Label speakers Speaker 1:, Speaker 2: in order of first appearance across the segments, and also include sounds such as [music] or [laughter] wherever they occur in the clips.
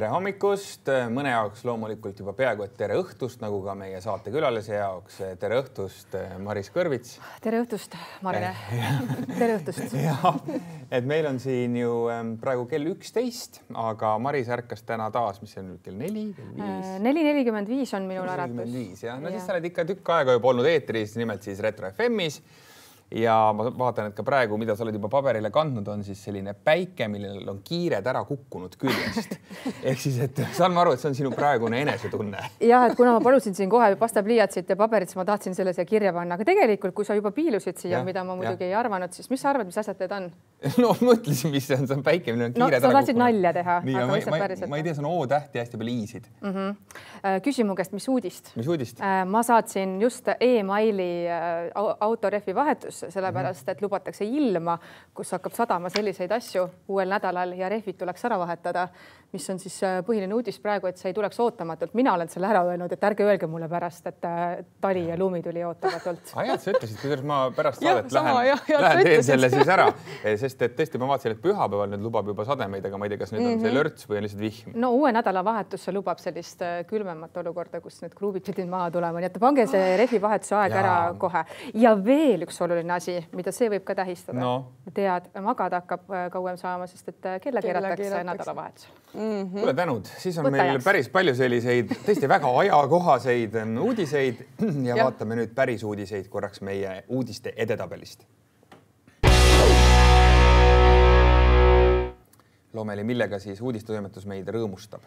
Speaker 1: tere hommikust, mõne jaoks loomulikult juba peaaegu et tere õhtust, nagu ka meie saatekülalise jaoks. tere õhtust, Maris Kõrvits.
Speaker 2: tere õhtust, Marile tere õhtust. [laughs]
Speaker 1: jah, et meil on siin ju ähm, praegu kell üksteist, aga Maris ärkas täna taas, mis see on nüüd kell neli, kell viis?
Speaker 2: neli nelikümmend viis on minul äratus.
Speaker 1: viis jah, no ja. siis sa oled ikka tükk aega juba olnud eetris, nimelt siis Retro FM-is ja ma vaatan, et ka praegu, mida sa oled juba paberile kandnud, on siis selline päike, millel on kiired ära kukkunud küljest. [laughs] ehk siis, et saan ma aru, et see on sinu praegune enesetunne?
Speaker 2: jah, et kuna ma palusin siin kohe pastapliiatsit ja paberit, siis ma tahtsin selle siia kirja panna, aga tegelikult, kui sa juba piilusid siia, mida ma muidugi ja. ei arvanud, siis mis sa arvad, mis asjad need on? [laughs]
Speaker 1: no mõtlesin, mis see on, see on päike, millel on kiired no,
Speaker 2: ära sa tahtsid nalja teha.
Speaker 1: nii, ma, ma, ma ei tea, see on O-täht ja hästi palju i-sid
Speaker 2: mm. -hmm. küsi mu käest, mis uudist?
Speaker 1: mis uudist?
Speaker 2: Äh, ma saatsin just emaili äh, autorehvi vahetus vastusse, sellepärast et lubatakse ilma, kus hakkab sadama selliseid asju uuel nädalal ja rehvid tuleks ära vahetada mis on siis äh, põhiline uudis praegu, et see ei tuleks ootamatult. mina olen selle ära öelnud, et ärge öelge mulle pärast, et äh, tali ja lumi tuli ootamatult.
Speaker 1: aa [laughs] ah, jah, sa ütlesid, kuidas ma pärast saadet lähen, lähen teen selle siis ära, sest et tõesti, ma vaatasin, et pühapäeval nüüd lubab juba sademeid, aga ma ei tea, kas nüüd mm -hmm. on see mhm. lörts või on lihtsalt vihm.
Speaker 2: no uue nädalavahetus see lubab sellist äh, külmemat olukorda, kus need kruubid pidid maha tulema, nii et pange see rehvivahetuse aeg ja. ära kohe. ja veel üks oluline asi, mida see võib ka tähistada no.. tead, magada hakkab kauem saama, sest et kella keeratakse nädalavahetusel
Speaker 1: mm. -hmm. kuule, tänud, siis on Võta meil jaks. päris palju selliseid tõesti väga [laughs] ajakohaseid ähm, uudiseid [clears throat] ja, ja vaatame nüüd päris uudiseid korraks meie uudiste edetabelist. Loomeli, millega siis uudistetoimetus meid rõõmustab?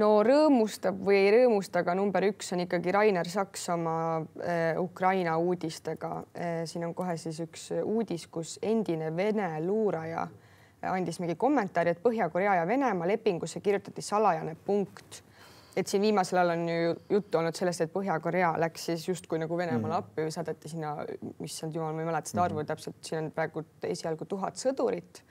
Speaker 3: no rõõmustab või ei rõõmusta, aga number üks on ikkagi Rainer Saks oma äh, Ukraina uudistega äh,. siin on kohe siis üks uudis, kus endine Vene luuraja äh, andis mingi kommentaari, et Põhja-Korea ja Venemaa lepingusse kirjutati salajane punkt. et siin viimasel ajal on ju juttu olnud sellest, et Põhja-Korea läks siis justkui nagu Venemaale mm. appi või saadeti sinna, issand jumal, ma ei mäleta seda arvu mm. täpselt, siin on praegu esialgu tuhat sõdurit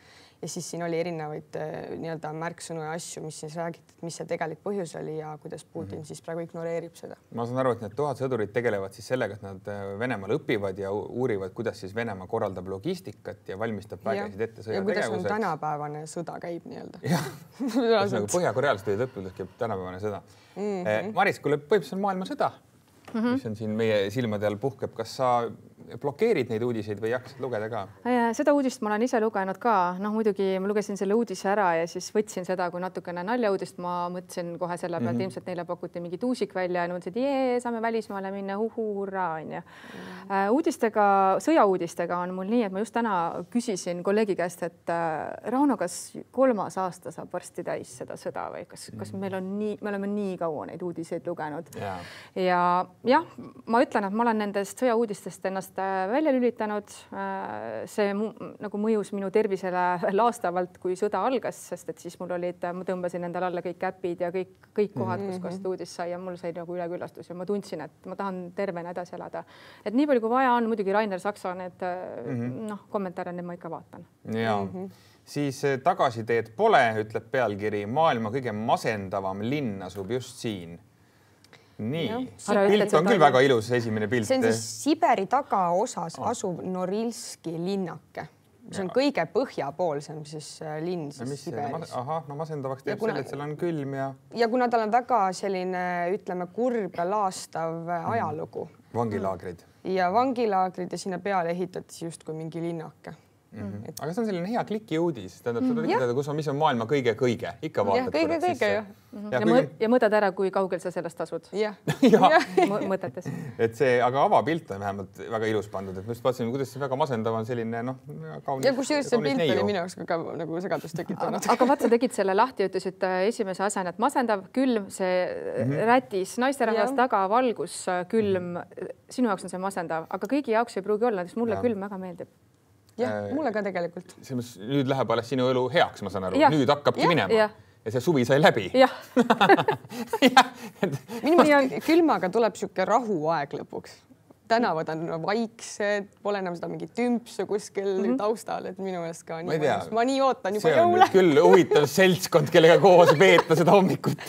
Speaker 3: ja siis siin oli erinevaid äh, nii-öelda märksõnu ja asju, mis siis räägiti, et mis see tegelik põhjus oli ja kuidas Putin mm -hmm. siis praegu ignoreerib seda.
Speaker 1: ma saan aru, et need tuhat sõdurit tegelevad siis sellega, et nad äh, Venemaal õpivad ja uurivad, kuidas siis Venemaa korraldab logistikat ja valmistab vägesid ette sõjategevuseks.
Speaker 3: kuidas on tänapäevane sõda käib nii-öelda.
Speaker 1: jah nagu põhjakorealased olid õppinud, et käib tänapäevane sõda mm. -hmm. Maris, kuule, põhimõtteliselt on maailmasõda mm, -hmm. mis on siin meie silmade all puhkeb, kas sa blokeerid neid uudiseid või jaksasid lugeda ka?
Speaker 2: seda uudist ma olen ise lugenud ka, noh, muidugi ma lugesin selle uudise ära ja siis võtsin seda kui natukene naljauudist, ma mõtlesin kohe selle pealt mm -hmm. ilmselt neile pakuti mingi tuusik välja ja nad mõtlesid, jee, saame välismaale minna, uhuu-hurraa onju mm -hmm.. Uudistega, sõjauudistega on mul nii, et ma just täna küsisin kolleegi käest, et uh, Rauno, kas kolmas aasta saab varsti täis seda sõda või kas mm, -hmm. kas meil on nii, me oleme nii kaua neid uudiseid lugenud yeah. ja jah, ma ütlen, et ma olen nendest sõjauudistest ennast Äh, välja lülitanud. Äh, see nagu mõjus minu tervisele [laughs] laastavalt, kui sõda algas, sest et siis mul olid, ma tõmbasin endale alla kõik äpid ja kõik, kõik kohad, kus kohast mhm. uudist sai ja mul sai nagu üleküllastus ja ma tundsin, et ma tahan tervena edasi elada. et nii palju, kui vaja on, muidugi Rainer Saksa need mm -hmm. noh, kommentaare, need ma ikka vaatan.
Speaker 1: ja mm -hmm. siis tagasiteed pole, ütleb pealkiri, maailma kõige masendavam linn asub just siin nii, pilt on küll väga ilus, esimene pilt.
Speaker 3: see on siis Siberi tagaosas oh. asuv Norilski linnake see on kõige põhjapoolsem siis äh, linn siis Siberis.
Speaker 1: ahah, no masendavaks teeb kuna, selle, et seal on külm ja.
Speaker 3: ja kuna tal on väga selline, ütleme, kurb ja laastav mm. ajalugu.
Speaker 1: vangilaagrid.
Speaker 3: ja vangilaagrid ja sinna peale ehitati justkui mingi linnake
Speaker 1: Mm -hmm. Et... aga see on selline hea kliki uudis, tähendab seda mm -hmm. kus on, mis on maailma kõige-kõige, ikka vaatad.
Speaker 3: kõige, kõige.
Speaker 2: Mm -hmm. ja, ja, kõige... ja mõõdad ära, kui kaugel sa sellest asud. [laughs]
Speaker 3: jah
Speaker 2: ja. [laughs] mõtetes.
Speaker 1: et see, aga avapilt on vähemalt väga ilus pandud, et ma just vaatasin, kuidas see väga masendav on selline noh.
Speaker 3: ja kusjuures see pilt oli minu jaoks ka, nagu segadust tekitanud.
Speaker 2: aga vaata, sa tegid selle lahti, ütlesid äh, esimese asjana, et masendav, külm, see mm -hmm. rätis, naisterahvas taga, valgus, külm mm. -hmm. sinu jaoks on see masendav, aga kõigi jaoks ei pruugi olla, näiteks mulle ja. külm väga meeldib
Speaker 3: jah äh,, mulle ka tegelikult.
Speaker 1: selles mõttes nüüd läheb alles sinu elu heaks, ma saan aru, nüüd hakkabki ja, minema ja. ja see suvi sai läbi.
Speaker 2: jah [laughs]
Speaker 3: minu meelest külmaga tuleb niisugune rahuaeg lõpuks tänavad on vaiksed, pole enam seda mingit tümpsu kuskil mm -hmm. taustal, et minu meelest ka nii mõnus. ma nii ootan juba jõule.
Speaker 1: küll huvitav seltskond, kellega koos veeta seda hommikut.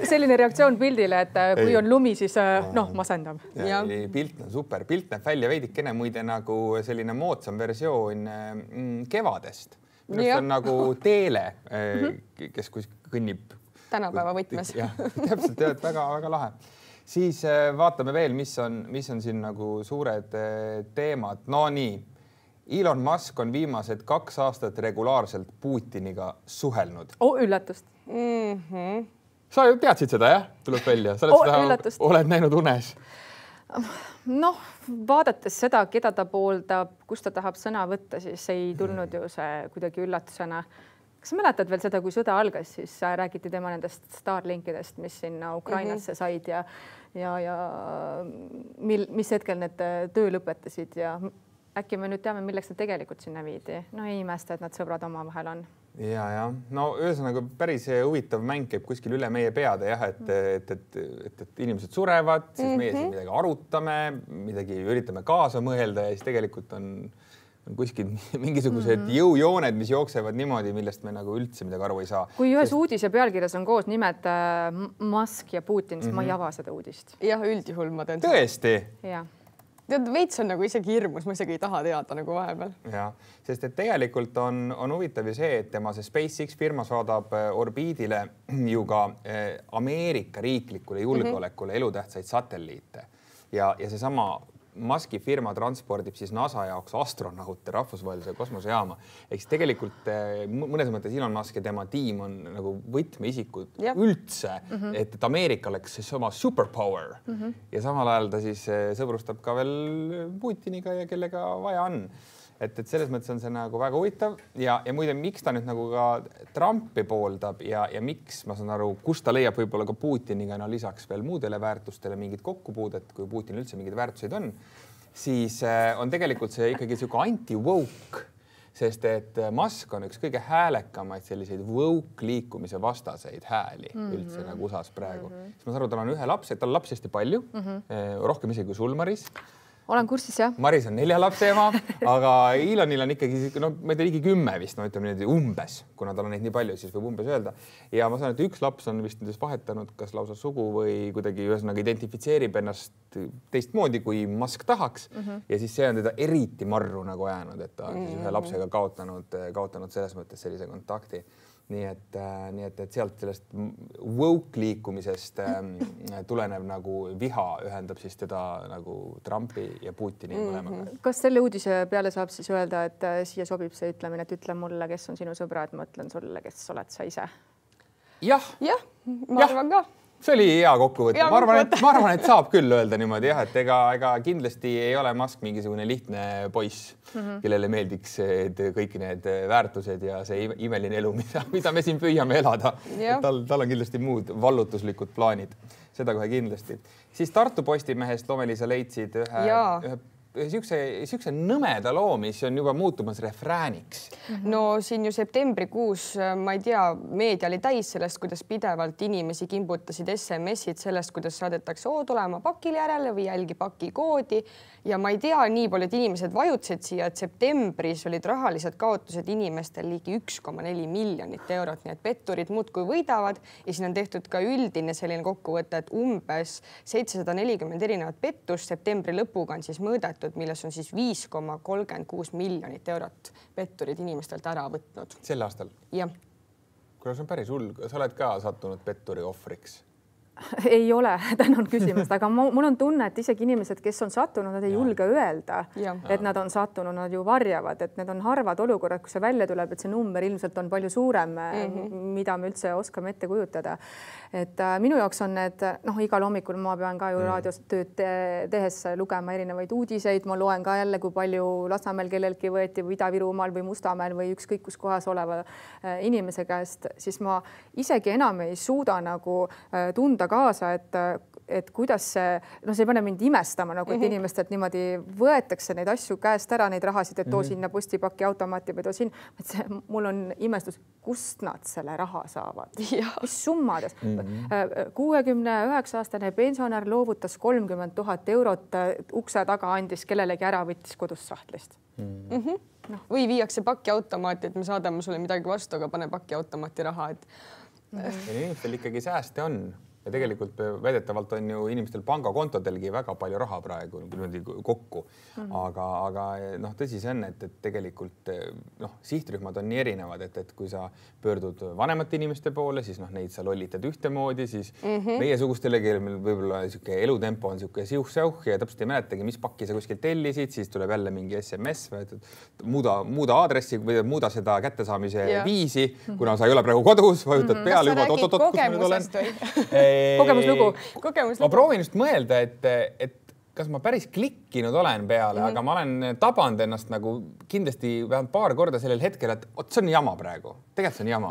Speaker 1: [laughs]
Speaker 2: selline reaktsioon pildile, et äh, kui ei. on lumi, siis äh, noh, masendav.
Speaker 1: pilt on super, pilt näeb välja veidikene muide nagu selline moodsam versioon äh, mm, kevadest minu arust on nagu Teele, kes kus kõnnib
Speaker 3: tänapäeva võtmes.
Speaker 1: jah, täpselt, et väga-väga lahe. Siis äh, vaatame veel, mis on, mis on siin nagu suured äh, teemad. no nii, Elon Musk on viimased kaks aastat regulaarselt Putiniga suhelnud.
Speaker 2: oh üllatust.
Speaker 3: Mm -hmm.
Speaker 1: sa ju teadsid seda jah, tuleb välja, sa oled
Speaker 2: Oh,
Speaker 1: seda,
Speaker 2: üllatust.
Speaker 1: oled näinud unes.
Speaker 2: noh, vaadates seda, keda ta pooldab, kus ta tahab sõna võtta, siis ei tulnud ju see kuidagi üllatusena. Kas mäletad veel seda, kui sõda algas, siis äh, räägiti tema nendest Starlinkidest, mis sinna Ukrainasse mm -hmm. said ja ja, ja mil, mis hetkel need äh, töö lõpetasid ja äkki me nüüd teame, milleks nad tegelikult sinna viidi. no ei imesta, et nad sõbrad omavahel on
Speaker 1: ja, jah, no ühesõnaga päris huvitav mäng käib kuskil üle meie peade jah, et, et, et, et, et inimesed surevad, siis mm -hmm. meie siin midagi arutame, midagi üritame kaasa mõelda ja siis tegelikult on, on kuskil [laughs] mingisugused mm -hmm. jõujooned, mis jooksevad niimoodi, millest me nagu üldse midagi aru ei saa.
Speaker 2: kui ühes Sest... uudise pealkirjas on koos nimed äh, Musk ja Putin, siis mm -hmm. ma ei ava seda uudist.
Speaker 3: jah, üldjuhul ma teen.
Speaker 1: tõesti?
Speaker 2: jah
Speaker 3: tead, veits on nagu isegi hirmus, ma isegi ei taha teada nagu vahepeal.
Speaker 1: ja, sest et tegelikult on, on huvitav ju see, et tema see SpaceX firma saadab äh, orbiidile [clears throat] ju ka äh, Ameerika riiklikule julgeolekule mm -hmm. elutähtsaid satelliite ja, ja seesama Muski firma transpordib siis NASA jaoks astronaute rahvusvahelise kosmosejaama. ehk siis tegelikult äh, mõnes mõttes Elon Musk ja tema tiim on nagu võtmeisikud
Speaker 3: Jah.
Speaker 1: üldse mm, -hmm. et, et Ameerika oleks siis oma superpower mm -hmm. ja samal ajal ta siis eh, sõbrustab ka veel Putiniga ja kellega vaja on. Et, et selles mõttes on see nagu väga huvitav ja, ja muide, miks ta nüüd nagu ka Trumpi pooldab ja, ja miks ma saan aru, kus ta leiab võib-olla ka Putiniga no lisaks veel muudele väärtustele mingit kokkupuudet, kui Putinil üldse mingeid väärtuseid on, siis eh, on tegelikult see ikkagi niisugune anti-woke sest et Musk on üks kõige häälekamaid selliseid woke liikumise vastaseid hääli mm -hmm. üldse nagu USA-s praegu mm. -hmm. siis ma saan aru, tal on ühe lapse, tal on lapsi hästi palju mm, -hmm. rohkem isegi kui sul, Maris
Speaker 2: olen kursis jah.
Speaker 1: Maris on nelja lapse ema, aga Elonil on ikkagi no ma ei tea, ligi kümme vist, no ütleme niimoodi umbes, kuna tal on neid nii palju, siis võib umbes öelda. ja ma saan, et üks laps on vist nendest vahetanud, kas lausa sugu või kuidagi ühesõnaga identifitseerib ennast teistmoodi, kui Musk tahaks mm. -hmm. ja siis see on teda eriti marru nagu ajanud, et ta on siis ühe lapsega kaotanud, kaotanud selles mõttes sellise kontakti nii et äh,, nii et, et sealt sellest woke liikumisest äh, tulenev nagu viha ühendab siis teda nagu Trumpi ja Putini
Speaker 2: Mhm.
Speaker 1: mõlemaga.
Speaker 2: kas selle uudise peale saab siis öelda, et äh, siia sobib see ütlemine, et ütle mulle, kes on sinu sõbrad, ma ütlen sulle, kes oled sa ise?
Speaker 1: jah,
Speaker 3: jah, ma
Speaker 1: Jah.
Speaker 3: arvan ka
Speaker 1: see oli hea kokkuvõte, ma arvan, et ma arvan, et saab küll öelda niimoodi jah, et ega, ega kindlasti ei ole Musk mingisugune lihtne poiss mm. -hmm. kellele meeldiks kõik need väärtused ja see ime- imeline elu, [laughs] mida, mida me siin püüame elada. Tal, tal on kindlasti muud vallutuslikud plaanid, seda kohe kindlasti. siis Tartu Postimehest, Loomeli, sa leidsid ühe, ühe siukse, siukse nõmeda loo, mis on juba muutumas refrääniks.
Speaker 3: no siin ju septembrikuus, ma ei tea, meedia oli täis sellest, kuidas pidevalt inimesi kimbutasid SMS-id sellest, kuidas saadetakse, oo tule oma pakile järele või jälgi paki koodi ja ma ei tea, nii paljud inimesed vajutasid siia, et septembris olid rahalised kaotused inimestel ligi üks koma neli miljonit eurot, nii et petturid muudkui võidavad ja siin on tehtud ka üldine selline kokkuvõte, et umbes seitsesada nelikümmend erinevat pettust septembri lõpuga on siis mõõdetud, milles on siis viis koma kolmkümmend kuus miljonit eurot petturid inimestelt ära võtnud.
Speaker 1: sel aastal.
Speaker 3: jah,
Speaker 1: kuule, see on päris hull, sa oled ka sattunud petturi ohvriks [laughs]
Speaker 2: ei ole, [laughs] tänan küsimast, aga ma, mul on tunne, et isegi inimesed, kes on sattunud, nad ei ja. julge öelda, et nad on sattunud, nad ju varjavad, et need on harvad olukorrad, kus see välja tuleb, et see number ilmselt on palju suurem mm, -hmm. mida me üldse oskame ette kujutada. et äh, minu jaoks on need noh, igal hommikul ma pean ka ju mm. raadios tööd te tehes lugema erinevaid uudiseid, ma loen ka jälle, kui palju Lasnamäel kellelgi võeti või Ida-Virumaal või Mustamäel või ükskõik kus kohas oleva äh, inimese käest, siis ma isegi enam ei suuda nagu äh, tunda kaasa, et et kuidas see, noh, see ei pane mind imestama nagu, et mm -hmm. inimestelt niimoodi võetakse neid asju käest ära, neid rahasid, et too mm -hmm. sinna postipaki automaati või too sinna, et see, mul on imestus, kust nad selle raha saavad, [laughs] mis summades mm. -hmm. kuuekümne üheksa aastane pensionär loovutas kolmkümmend tuhat eurot ukse taga, andis kellelegi ära, võttis kodust sahtlist
Speaker 3: mm. -hmm. No. või viiakse pakiautomaati, et me saadame sulle midagi vastu, aga pane pakiautomaati raha, et
Speaker 1: mm. -hmm. inimestel ikkagi sääste on ja tegelikult äh, väidetavalt on ju inimestel pangakontodelgi väga palju raha praegu niimoodi kokku mm. -hmm. aga, aga noh, tõsi see on, et, et tegelikult noh, sihtrühmad on nii erinevad, et, et kui sa pöördud vanemate inimeste poole, siis noh, neid sa lollitad ühtemoodi, siis mm -hmm. meiesugustele, kellel meil võib-olla niisugune elutempo on niisugune siuh-säuh ja täpselt ei mäletagi, mis pakki sa kuskilt tellisid, siis tuleb jälle mingi SMS, muuda, muuda aadressi või muuda seda kättesaamise ja. viisi, kuna sa ei ole praegu kodus, vajutad mm -hmm. peale juba oot-oot-oot, kus ma nüüd olen
Speaker 2: kogemuslugu.
Speaker 1: kogemuslugu. ma proovin just mõelda, et, et kas ma päris klikkinud olen peale mm, -hmm. aga ma olen tabanud ennast nagu kindlasti vähemalt paar korda sellel hetkel, et vot see on jama praegu, tegelikult see on jama.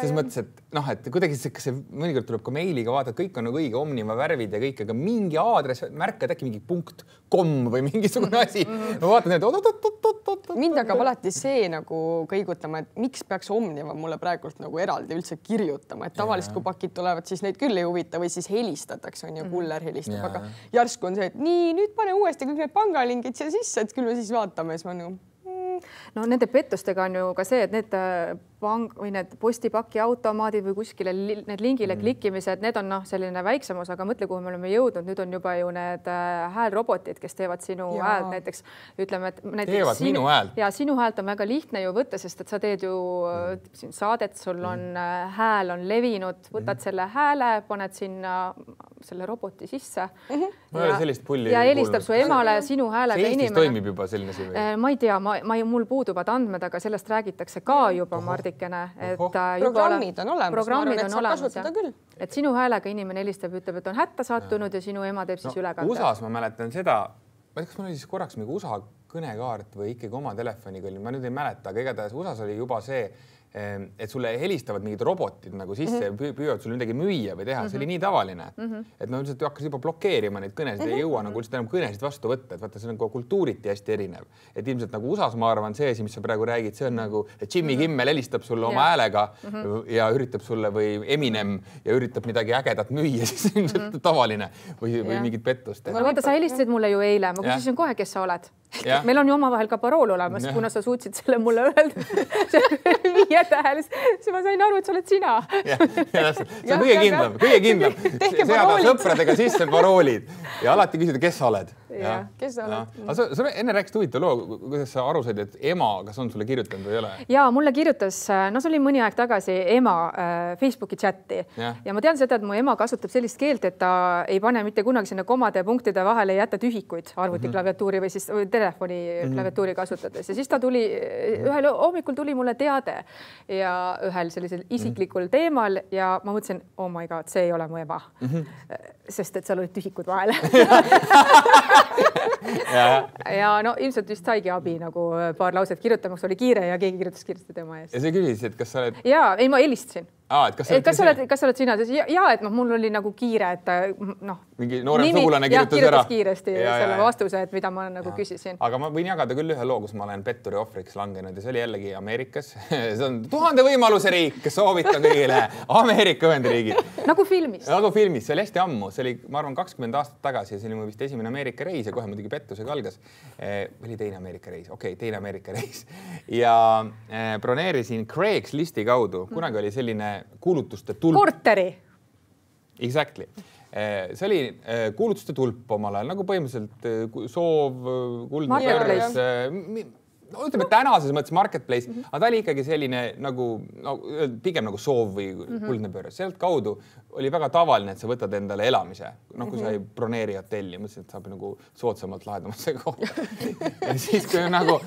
Speaker 1: selles mõttes, et noh, et kuidagi see, kas see mõnikord tuleb ka meiliga vaadata, kõik on nagu õige Omniva värvid ja kõik, aga mingi aadress, märkad äkki mingi punkt kom või mingisugune mhm, asi mm. -hmm. ma vaatan, et oot-oot-oot-oot-oot.
Speaker 3: mind hakkab alati see nagu kõigutama, et miks peaks Omniva mulle praegult nagu eraldi üldse kirjutama, et tavaliselt, kui pakid tulevad, siis neid küll ei huvita või siis helistatakse, on ju, mhm. kuller helistab, aga järsku on see, et nii nii, nüüd pane uuesti kõik need pangalingid siia sisse, et küll me siis vaatame, siis ma nagu.
Speaker 2: No nende pettustega on ju ka see, et need pang- või need postipaki automaadid või kuskile li need lingile mm. klikkimised, need on noh, selline väiksem osa, aga mõtle, kuhu me oleme jõudnud, nüüd on juba ju need äh, häälrobotid, kes teevad sinu ja. häält näiteks ütleme, et näiteks
Speaker 1: teevad sinu, minu häält
Speaker 2: ja sinu häält on väga lihtne ju võtta, sest et sa teed ju mm. siin saadet, sul on mm. äh, hääl on levinud, võtad mm. selle hääle, paned sinna selle roboti sisse mm.
Speaker 1: -hmm. ma ei ole sellist pulli.
Speaker 2: ja helistab su emale sinu häälega
Speaker 1: inimene. Eestis toimib juba selline asi või?
Speaker 2: Äh, ma ei tea, ma, ma, mul puuduvad andmed, aga sellest räägitakse ka juba, Mardi natukene, et.
Speaker 3: Äh, programmid on olemas,
Speaker 2: programmid on olemas, et sinu häälega inimene helistab, ütleb, et on hätta sattunud ja, ja sinu ema teeb siis no, ülekande.
Speaker 1: USA-s ma mäletan seda, ma ei tea, kas mul oli siis korraks mingi USA kõnekaart või ikkagi oma telefoniga oli, ma nüüd ei mäleta, aga igatahes USA-s oli juba see et sulle helistavad mingid robotid nagu sisse mm -hmm. ja püüavad sulle midagi müüa või teha mm, -hmm. see oli mhm. nii tavaline mm, -hmm. et no lihtsalt hakkas juba blokeerima neid kõnesid mm, -hmm. ei jõua nagu lihtsalt enam kõnesid vastu võtta, et vaata, see on nagu kultuuriti hästi erinev. et ilmselt nagu USA-s ma arvan, see asi, mis sa praegu räägid, see on mhm. nagu, et Jimmy mm -hmm. Kimmel helistab sulle oma yeah. häälega mm -hmm. ja üritab sulle või Eminem ja üritab midagi ägedat müüa, [laughs] siis ilmselt mm -hmm. tavaline või yeah., või mingit pettust.
Speaker 2: vaata, sa helistasid mulle ju eile, ma küsisin yeah. kohe, kes sa oled meil on ju omavahel ka parool olemas, kuna sa suutsid selle mulle öelda [laughs] viietähelist, siis ma sain aru, et sa oled sina.
Speaker 1: jah, see on kõige kindlam, kõige kindlam. seada sõpradega sisse paroolid ja alati küsida, kes sa oled.
Speaker 3: kes sa oled.
Speaker 1: aga sa, sa enne rääkisid huvitava loo, kuidas sa aru said, et ema, kas on sulle kirjutanud või ei ole?
Speaker 2: ja mulle kirjutas, no see oli mõni aeg tagasi ema äh, Facebooki chati ja. ja ma tean seda, et mu ema kasutab sellist keelt, et ta ei pane mitte kunagi sinna komade ja punktide vahele ei jäta tühikuid arvutiklaviatuuri või siis telefoni -hmm. klaviatuuri kasutades ja siis ta tuli, ühel hommikul tuli mulle teade ja ühel sellisel isiklikul mm -hmm. teemal ja ma mõtlesin, oh my god, see ei ole mu ema mm. -hmm. sest et seal olid tühikud vahel ja, ja no ilmselt vist saigi abi nagu paar lauset kirjutamaks, oli kiire ja keegi kirjutas kiiresti tema eest.
Speaker 1: ja sa küsisid, kas sa oled?
Speaker 2: ja ei, ma helistasin
Speaker 1: aa, et kas,
Speaker 2: et kas sa oled, kas sa oled sina ja, ja et noh, mul oli nagu kiire, et noh.
Speaker 1: mingi noorem sugulane kirjutas ära.
Speaker 2: kiiresti ja, selle ja, vastuse, et mida ma nagu ja. küsisin.
Speaker 1: aga ma võin jagada küll ühe loo, kus ma olen petturi ohvriks langenud ja see oli jällegi Ameerikas [laughs] see on tuhande võimaluse riik, soovitan kõigile [laughs] Ameerika Ühendriigid
Speaker 2: nagu filmis.
Speaker 1: nagu filmis, see oli hästi ammu, see oli, ma arvan, kakskümmend aastat tagasi ja see oli mu vist esimene Ameerika reis ja kohe muidugi pettusega algas eh,. oli teine Ameerika reis, okei okay,, teine Ameerika reis [laughs] ja eh, broneerisin Craigslisti kaudu, kunagi oli selline kuulutuste tulp.
Speaker 2: korteri.
Speaker 1: Exactly eh, see oli eh, kuulutuste tulp omal ajal nagu põhimõtteliselt eh, soov, kuldne
Speaker 2: võrres
Speaker 1: no ütleme tänases mõttes marketplace mm, -hmm. aga ta oli ikkagi selline nagu no pigem nagu soov või mm -hmm. kuldne pööre, sealtkaudu oli väga tavaline, et sa võtad endale elamise, noh, kui mm -hmm. sa ei broneeri hotelli, mõtlesin, et saab nagu soodsamalt lahedamasse [laughs] kohta ja siis, kui nagu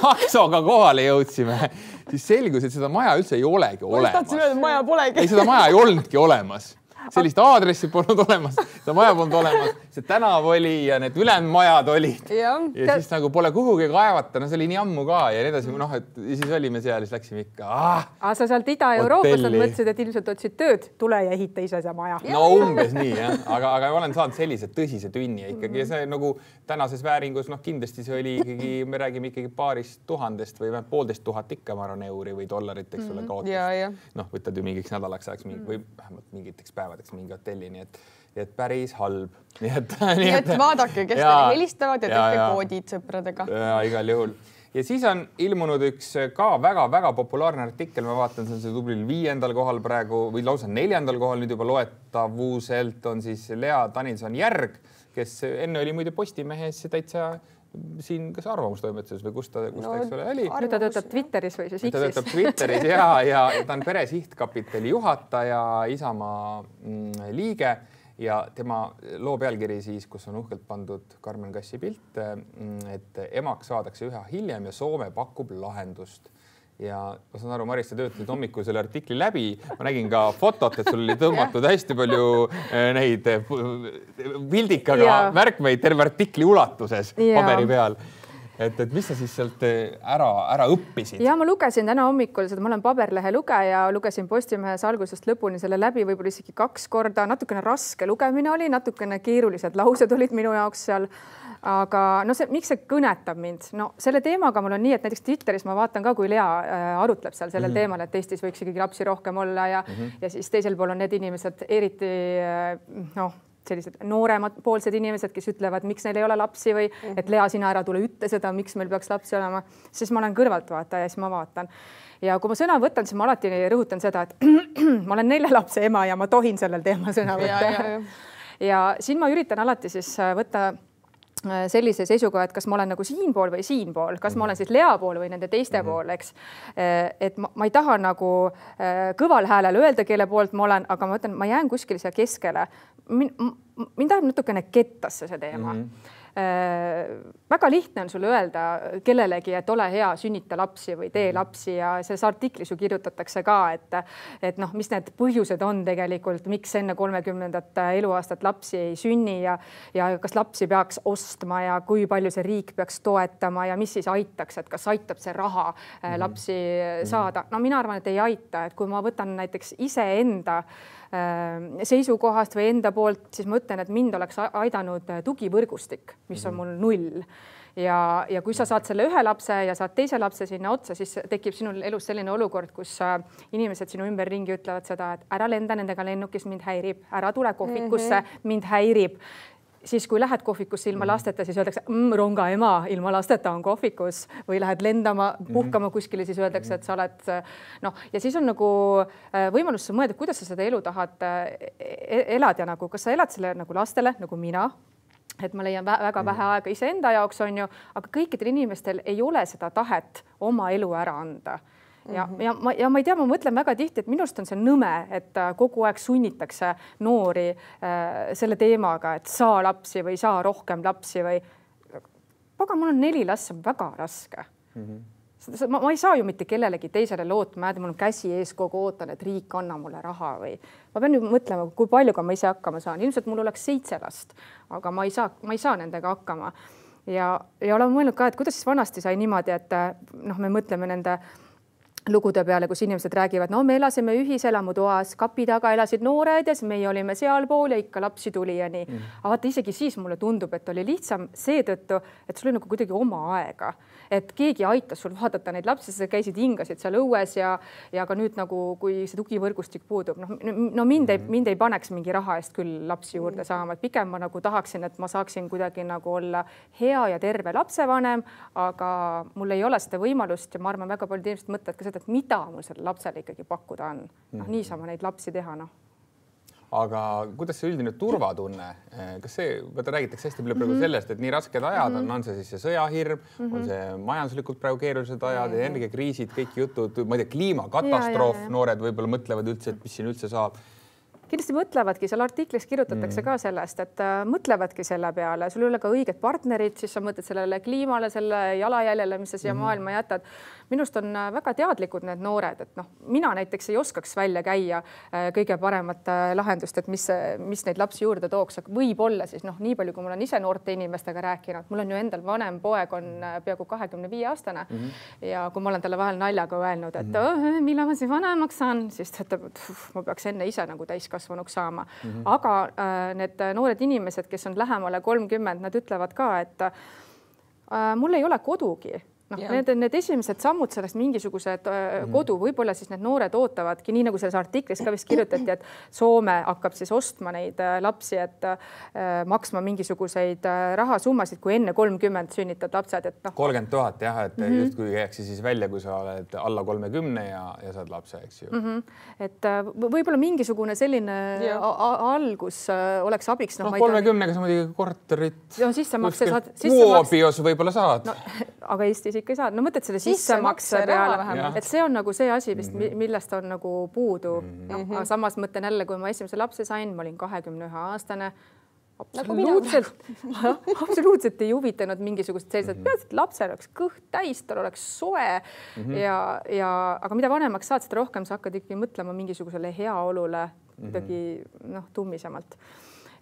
Speaker 1: taksoga kohale jõudsime, siis selgus, et seda maja üldse ei olegi olemas.
Speaker 3: tahtsin öelda, et maja polegi.
Speaker 1: ei, seda maja ei olnudki olemas sellist aadressi polnud olemas, seda maja polnud olemas, see tänav oli ja need ülemmajad olid. ja siis nagu pole kuhugi kaevata, no see oli nii ammu ka ja nii edasi, noh, et ja siis olime seal, siis läksime ikka ah,.
Speaker 2: aga sa sealt Ida-Euroopast mõtlesid, et ilmselt otsid tööd, tule ja ehita ise see maja.
Speaker 1: no umbes nii jah, aga, aga olen saanud sellise tõsise tunni ikkagi ja see nagu tänases vääringus, noh, kindlasti see oli ikkagi, me räägime ikkagi paarist tuhandest või vähemalt poolteist tuhat ikka, ma arvan, euri või dollarit, eks ole, kaotust. noh, võtad ju mingiks nädalaks ajaks mingi, või vähemalt mingiteks päevadeks mingi hotelli, nii et, et päris halb. [laughs]
Speaker 3: nii et, nii et vaadake, kes teile helistavad ja tehke koodid sõpradega.
Speaker 1: ja igal juhul ja siis on ilmunud üks ka väga-väga populaarne artikkel, ma vaatan, see on see tublil viiendal kohal praegu või lausa neljandal kohal nüüd juba loetavuselt on siis Lea Danilson-Järg, kes enne oli muide Postimehes täitsa siin kas Arvamustoimetuses või kus ta, kus no, ta, eks ole, oli.
Speaker 2: nüüd ta töötab Twitteris või siis
Speaker 1: X-is? ta töötab Twitteris [laughs] ja, ja ta on Pere Sihtkapitali juhataja, Isamaa mm, liige ja tema loo pealkiri siis, kus on uhkelt pandud Karmen Kassi pilt, mm, et emaks saadakse üha hiljem ja Soome pakub lahendust ja ma saan aru, Maris, sa töötasid hommikul selle artikli läbi, ma nägin ka fotot, et sul oli tõmmatud hästi palju äh, neid pildikaga märkmeid terve artikli ulatuses ja. paberi peal et, et mis sa siis sealt äh, ära, ära õppisid?
Speaker 2: ja ma lugesin täna hommikul seda, ma olen paberlehe lugeja, lugesin Postimehes algusest lõpuni selle läbi, võib-olla isegi kaks korda, natukene raske lugemine oli, natukene keerulised laused olid minu jaoks seal aga no see, miks see kõnetab mind, no selle teemaga mul on nii, et näiteks Twitteris ma vaatan ka, kui Lea äh, arutleb seal sellel mm -hmm. teemal, et Eestis võiks ikkagi lapsi rohkem olla ja mm, -hmm. ja siis teisel pool on need inimesed eriti äh, noh sellised nooremad poolsed inimesed, kes ütlevad, miks neil ei ole lapsi või mm -hmm. et Lea, sina ära tule, ütle seda, miks meil peaks lapsi olema, siis ma olen kõrvaltvaataja ja siis ma vaatan. ja kui ma sõna võtan, siis ma alati rõhutan seda, et [clears throat] ma olen nelja lapse ema ja ma tohin sellel teemal sõna võtta. ja, ja, ja. ja siin ma üritan alati siis võtta sellise seisukoha, et kas ma olen nagu siinpool või siinpool, kas ma olen siis Lea pool või nende teiste mm -hmm. pool, eks. Äh, et ma, ma ei taha nagu äh, kõval häälel öelda, kelle poolt ma olen, aga ma ütlen, ma jään kuskile siia keskele. mind, mind ajab natukene kettasse see teema mm. -hmm Äh, väga lihtne on sulle öelda kellelegi, et ole hea, sünnita lapsi või tee mhm. lapsi ja selles artiklis ju kirjutatakse ka, et, et noh, mis need põhjused on tegelikult, miks enne kolmekümnendat eluaastat lapsi ei sünni ja, ja kas lapsi peaks ostma ja kui palju see riik peaks toetama ja mis siis aitaks, et kas aitab see raha mm -hmm. lapsi mhm. saada. no mina arvan, et ei aita, et kui ma võtan näiteks iseenda äh, Äh, seisukohast või enda poolt, siis ma ütlen, et mind oleks aidanud äh, tugivõrgustik, mis on mhm. mul null ja, ja kui sa saad selle ühe lapse ja saad teise lapse sinna otsa, siis tekib sinul elus selline olukord, kus äh, inimesed sinu ümberringi ütlevad seda, et ära lenda nendega lennukis, mind häirib, ära tule kohvikusse mm, -hmm. mind häirib siis kui lähed kohvikusse ilma mhm. lasteta, siis öeldakse mmm, ronga ema ilma lasteta on kohvikus või lähed lendama, mhm. puhkama kuskile, siis öeldakse, et sa oled noh, ja siis on nagu äh, võimalus mõelda, kuidas sa seda elu tahad äh, e-, elada nagu, kas sa elad selle nagu lastele nagu mina et ma leian väga vähe mhm. aega iseenda jaoks on ju, aga kõikidel inimestel ei ole seda tahet oma elu ära anda ja mm, -hmm. ja ma, ja ma ei tea, ma mõtlen väga tihti, et minu arust on see nõme, et äh, kogu aeg sunnitakse noori äh, selle teemaga, et saa lapsi või saa rohkem lapsi või. pagan, mul on neli last, see on väga raske mm. -hmm ma, ma ei saa ju mitte kellelegi teisele lootma jääda, mul on käsi ees kogu ootan, et riik anna mulle raha või ma pean ju mõtlema, kui paljuga ma ise hakkama saan, ilmselt mul oleks seitse last, aga ma ei saa, ma ei saa nendega hakkama. ja, ja olen mõelnud ka, et kuidas siis vanasti sai niimoodi, et noh, me mõtleme nende äh, lugude peale, kus inimesed räägivad, no me elasime ühiselamutoas, kapi taga elasid noored ja siis meie olime sealpool ja ikka lapsi tuli ja nii mm.. aga vaata isegi siis mulle tundub, et oli lihtsam seetõttu, et sul oli nagu kuidagi oma aega, et keegi aitas sul vaadata neid lapsi, sa käisid, hingasid seal õues ja, ja ka nüüd nagu, kui see tugivõrgustik puudub, noh, no mind ei, mhm. mind ei paneks mingi raha eest küll lapsi juurde mhm. saama, et pigem ma nagu tahaksin, et ma saaksin kuidagi nagu olla hea ja terve lapsevanem, aga mul ei ole seda võimalust ja ma arvan, väga paljud inimesed mõtlevad ka seda, et mida mul sellele lapsele ikkagi pakkuda on. noh, mhm. niisama neid lapsi teha, noh
Speaker 1: aga kuidas see üldine turvatunne, eh, kas see, vaata räägitakse hästi palju praegu mm -hmm. sellest, et nii rasked ajad on mm, -hmm. on see siis see sõjahirm mm, -hmm. on mhm. see majanduslikult praegu keerulised ajad mm -hmm., energiakriisid, kõik jutud, ma ei tea, kliimakatastroof, noored võib-olla mõtlevad üldse, et mis siin üldse saab
Speaker 2: kindlasti mõtlevadki, seal artiklis kirjutatakse mm. ka sellest, et äh, mõtlevadki selle peale, sul ei ole ka õiget partnerit, siis sa mõtled sellele kliimale, selle jalajäljele, mis sa siia mm. maailma jätad. minu arust on äh, väga teadlikud need noored, et noh, mina näiteks ei oskaks välja käia äh, kõige paremat lahendust, et mis, mis neid lapsi juurde tooks, aga võib-olla siis noh, nii palju, kui ma olen ise noorte inimestega rääkinud, mul on ju endal vanem poeg on peaaegu kahekümne viie aastane mm -hmm. ja kui ma olen talle vahel naljaga öelnud, et mm -hmm. millal ma siis vanemaks saan, siis ta ütleb, et ma peaks enne ise nagu täiskasvanud täiskasvanuks saama mm. -hmm. aga äh, need noored inimesed, kes on lähemale kolmkümmend, nad ütlevad ka, et äh, mul ei ole kodugi noh, need, need esimesed sammud sellest mingisugused mm. kodu, võib-olla siis need noored ootavadki, nii nagu selles artiklis ka vist kirjutati, et Soome hakkab siis ostma neid äh, lapsi, et äh, maksma mingisuguseid äh, rahasummasid, kui enne kolmkümmend sünnitad lapsed, et noh,
Speaker 1: kolmkümmend tuhat jah, et mm
Speaker 2: Mhm.
Speaker 1: -hmm. justkui käiakse siis välja, kui sa oled alla kolmekümne ja, ja saad lapse, eks ju mm. -hmm.
Speaker 2: et äh, võib-olla mingisugune selline algus äh, oleks abiks, noh
Speaker 1: noh,
Speaker 2: tea.
Speaker 1: kolmekümnega sa muidugi korterit.
Speaker 2: no sissemakse saad, sissemakse,
Speaker 1: Kuopios võib-olla saad
Speaker 2: no [laughs] aga Eestis ikka ei saa, no mõtled selle
Speaker 3: Sissemakse
Speaker 2: peale et see on nagu see asi vist mm, -hmm. millest on nagu puudu mm. -hmm. No, aga samas mõtlen jälle, kui ma esimese lapse sain, ma olin kahekümne ühe aastane.
Speaker 3: Nagu
Speaker 2: absoluutselt, [laughs] absoluutselt ei huvitanud mingisugust sellist, et peaasi, et lapsel oleks kõht täis, tal oleks soe mm -hmm. ja, ja aga mida vanemaks saad, seda rohkem sa hakkad ikkagi mõtlema mingisugusele heaolule kuidagi noh, tummisemalt.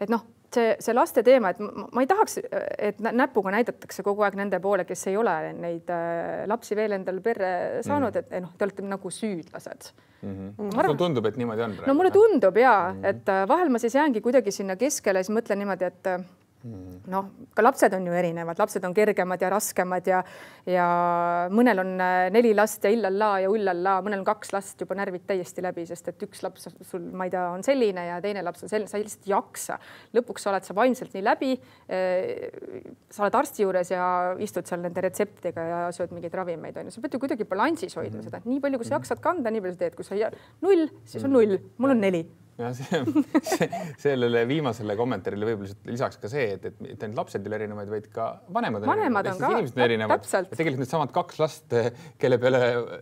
Speaker 2: et noh, see, see laste teema, et ma, ei tahaks, et nä- näpuga näidatakse kogu aeg nende poole, kes ei ole neid äh, lapsi veel endale perre saanud, et eh, noh, te olete nagu süüdlased
Speaker 1: mm. -hmm.
Speaker 2: arvan-
Speaker 1: mulle tundub, et niimoodi on praegu.
Speaker 2: no mulle tundub ja et äh, vahel ma siis jäängi kuidagi sinna keskele, siis mõtlen niimoodi, et äh, noh, ka lapsed on ju erinevad, lapsed on kergemad ja raskemad ja ja mõnel on äh, neli last ja illallaa ja ullallaa, mõnel on kaks last juba närvid täiesti läbi, sest et üks laps sul, ma ei tea, on selline ja teine laps on selline, sa lihtsalt ei jaksa. lõpuks sa oled sa vaimselt nii läbi. sa oled arsti juures ja istud seal nende retseptidega ja sööd mingeid ravimeid, on ju, sa pead ju kuidagi balansis hoidma seda, et nii palju, kui sa jaksad kanda, nii palju sa teed, kui sa ei, null, siis on null, mul on neli
Speaker 1: ja see, [laughs] see, sellele viimasele kommentaarile võib-olla lihtsalt lisaks ka see, et, et mitte ainult lapsed ei ole erinevaid, vaid ka vanemad on
Speaker 2: Vanemad on
Speaker 1: erinevad,
Speaker 2: ka,
Speaker 1: inimesed on erinevad. ja tegelikult needsamad kaks last, kelle peale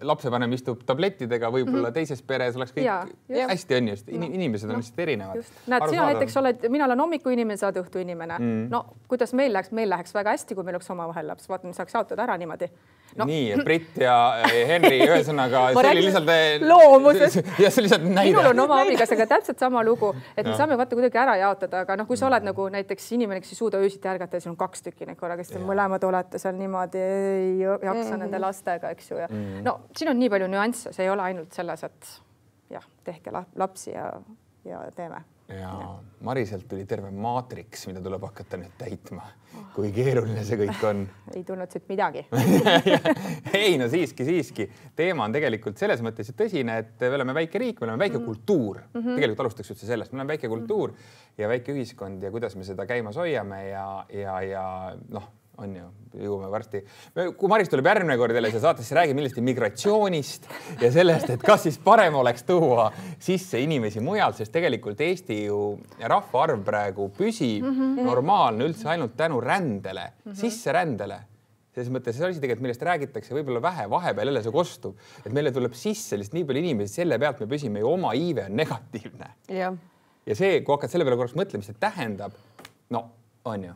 Speaker 1: lapsevanem istub tablettidega, võib-olla mm -hmm. teises peres oleks kõik
Speaker 2: Jaa, just.
Speaker 1: hästi on just, inimesed on lihtsalt erinevad.
Speaker 2: näed, sina näiteks oled, mina olen hommikuinimene, sa oled õhtuinimene mm.. no kuidas meil läheks, meil läheks väga hästi, kui meil oleks omavahel laps, vaata, me saaks jaotada ära niimoodi
Speaker 1: no. nii, Brit ja eh, Henry, ühesõnaga see oli [laughs] lihtsalt eh,
Speaker 2: loomusest. [laughs]
Speaker 1: ja see lihtsalt näide.
Speaker 2: minul on oma abikaasaga täpselt sama lugu, et me saame vaata kuidagi ära jaotada, aga noh, kui sa oled nagu näiteks inimene, kes ei suuda öösiti ärgata ja sul on kaks tükki neid korraga, siis te mõlemad olete seal niimoodi, ei jaksa nende lastega, eks ju, ja no siin on nii palju nüansse, see ei ole ainult selles, et jah, tehke la- lapsi ja, ja teeme
Speaker 1: ja Mariselt tuli terve maatriks, mida tuleb hakata nüüd täitma. kui keeruline see kõik on [laughs]
Speaker 2: ei tulnud siit midagi [laughs]
Speaker 1: ei no siiski, siiski teema on tegelikult selles mõttes ju tõsine, et me oleme väike riik, me oleme väike mm. kultuur mm, -hmm. tegelikult alustaks üldse sellest, me oleme väike kultuur ja väike ühiskond ja kuidas me seda käimas hoiame ja, ja, ja noh, on ju, jõuame varsti. kui Maris tuleb järgmine kord jälle siia saatesse, räägib millestki migratsioonist ja sellest, et kas siis parem oleks tuua sisse inimesi mujalt, sest tegelikult Eesti ju rahvaarv praegu püsib mm -hmm. normaalne üldse ainult tänu rändele mm, -hmm. sisserändele selles mõttes see asi tegelikult, millest räägitakse võib-olla vähe, vahepeal jälle see kostub, et meile tuleb sisse lihtsalt nii palju inimesi, selle pealt me püsime ju oma iive on negatiivne. ja see, kui hakkad selle peale korraks mõtlema, mis see tähendab, no.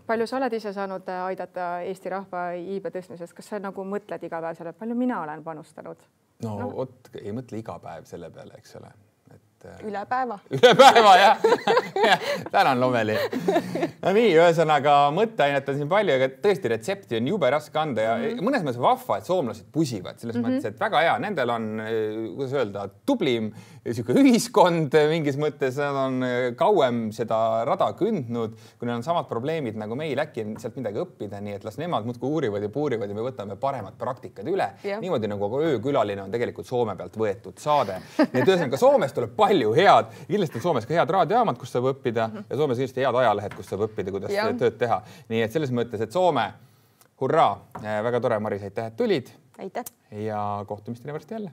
Speaker 2: Palju sa oled ise saanud äh, aidata Eesti rahva iibe tõstmises, kas sa nagu mõtled iga päev selle, palju mina olen panustanud?
Speaker 1: no vot no. ei mõtle iga päev selle peale, eks ole, et äh,
Speaker 3: üle päeva. [laughs]
Speaker 1: üle päeva jah ja, [laughs] tänan, Lomeli. no nii, ühesõnaga mõtteainet on siin palju, aga tõesti retsepti on jube raske anda ja mm -hmm. mõnes mõttes vahva, et soomlased pusivad selles mm -hmm. mõttes, et väga hea, nendel on, kuidas öelda, tublim niisugune ühiskond mingis mõttes, nad on kauem seda rada kündnud, kui neil on samad probleemid nagu meil, äkki on sealt midagi õppida, nii et las nemad muudkui uurivad ja puurivad ja me võtame paremad praktikad üle. niimoodi nagu öökülaline on tegelikult Soome pealt võetud saade. nii et ühesõnaga Soomest tuleb palju head, kindlasti on Soomes ka head raadiojaamad, kus saab õppida mm -hmm. ja Soomes kindlasti head ajalehed, kus saab õppida, kuidas ja. tööd teha. nii et selles mõttes, et Soome, hurraa, väga tore, Maris, aitäh, et tulid.
Speaker 3: aitäh.
Speaker 1: ja kohtumisteni varsti jälle